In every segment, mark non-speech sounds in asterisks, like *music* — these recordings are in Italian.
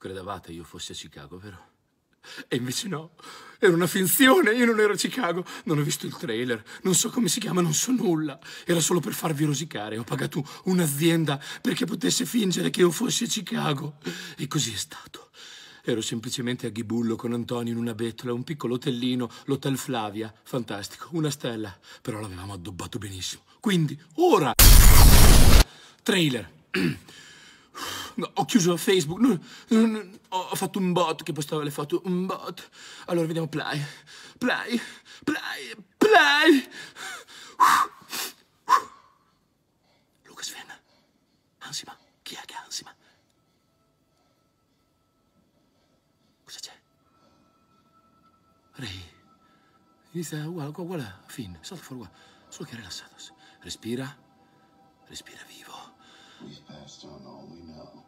pensavate io fossi a Chicago, vero? E invece no, era una finzione, io non ero a Chicago, non ho visto il trailer, non so come si chiama, non so nulla. Era solo per farvi rosicare, ho pagato un'azienda perché potesse fingere che io fossi a Chicago. E così è stato. Ero semplicemente a Ghibullo con Antonio in una bettola, un piccolo hotellino, l'Hotel Flavia, fantastico, una stella, però l'avevamo addobbato benissimo. Quindi, ora... Trailer. *clears throat* Ho chiuso Facebook, no, no, ho fatto un bot che postava le foto, un bot. Allora vediamo play, play, play, play. Lucasfilm, Ansima, chi è che Ansima? Cosa c'è? Ray, inizia uguale, uguale, fin, salta fuori qua, solo che rilassato. Respira, respira vivo. We've passed on all we know.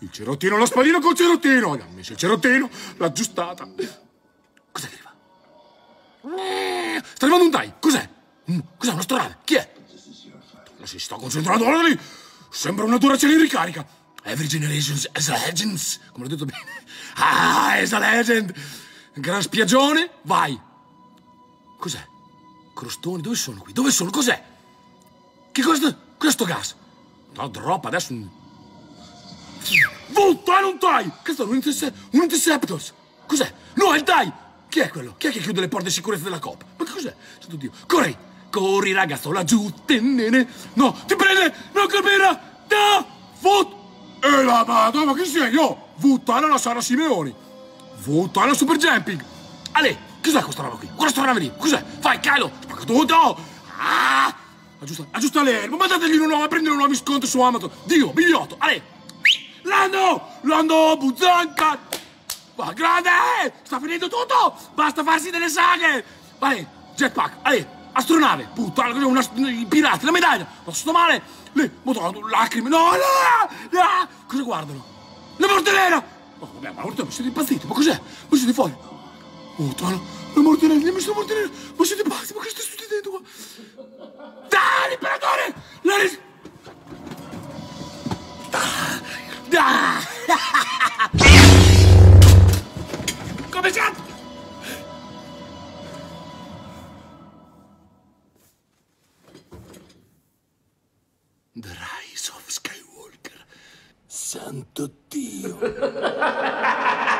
Il cerottino, la spadina col cerottino! Gli ha messo il cerottino, l'ha aggiustata. Cos'è che arriva? Sta arrivando un dai, cos'è? Mm, Cos'è un'astronave? Chi è? Si sta concentrando, guarda lì! Sembra una Duracell in ricarica. Every generation has a legends. Come l'ho detto bene. Ah, è la legend! Gran spiaggione, vai! Cos'è? Crostoni, dove sono qui? Dove sono? Cos'è? Che? Cos'è sto gas? No, drop adesso un... Puttana, non dai! Che sto? Un, interse- un interceptors? Cos'è? No, è il dai! Chi è quello? Chi è che chiude le porte di sicurezza della Coop? Ma che cos'è? Santo Dio! Corri! Corri, ragazzo, laggiù! Tennene! No, ti prende! Non capire! No! Fut! E la madonna, ma chi sei io? Vuttana la Sara Simeoni! Vuttana Super Jumping! Ale, cos'è questa roba qui? Questa roba lì? Cos'è? Fai, calo! Spacca tutto! Ah! Aggiusta, aggiusta l'erba, mandategli uno nuovo a prendere nuovi sconti su Amazon! Dio, bigliotto! Ale! Lando! Lando, buzzanca! Va, grande! Sta finendo tutto! Basta farsi delle saghe! Vai, jetpack, Ale, astronave! Puttana, una, i pirati, la medaglia! Ma sto male! Lì, madonna, lacrime, no, no, no! Cosa guardano? La morte nera! Oh, vabbè, ma ma siete impazziti, ma cos'è? Ma siete fuori? La morte nera, mi sono morte nera! Ma siete pazzi, ma che sta succedendo qua? Dai, l'imperatore! La ris... Ah! Come c'è? The Rise of Skywalker. Santo Dio! *laughs*